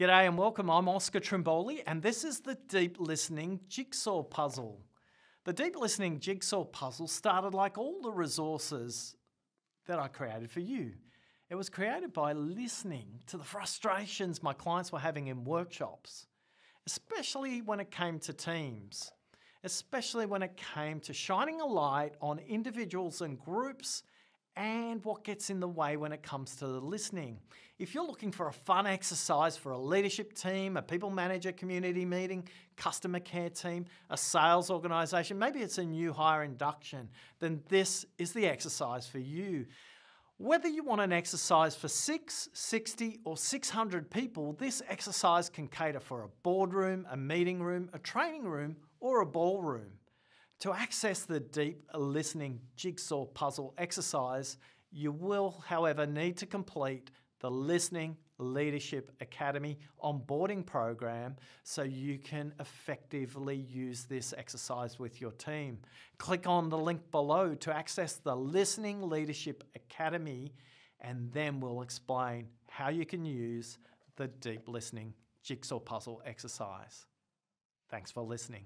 G'day and welcome. I'm Oscar Trimboli, and this is the Deep Listening Jigsaw Puzzle. The Deep Listening Jigsaw Puzzle started like all the resources that I created for you. It was created by listening to the frustrations my clients were having in workshops, especially when it came to teams, especially when it came to shining a light on individuals and groups and what gets in the way when it comes to the listening. If you're looking for a fun exercise for a leadership team, a people manager community meeting, customer care team, a sales organization, maybe it's a new hire induction, then this is the exercise for you. Whether you want an exercise for 6, 60, or 600 people, this exercise can cater for a boardroom, a meeting room, a training room, or a ballroom. To access the deep listening jigsaw puzzle exercise, you will, however, need to complete the Listening Leadership Academy onboarding program so you can effectively use this exercise with your team. Click on the link below to access the Listening Leadership Academy, and then we'll explain how you can use the deep listening jigsaw puzzle exercise. Thanks for listening.